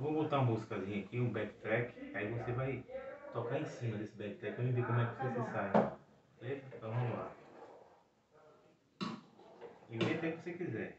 Vou botar uma músicazinha aqui, um backtrack, aí você vai tocar em cima desse backtrack pra ver como é que você se sai. Beleza? Então vamos lá. Inventa o que você quiser.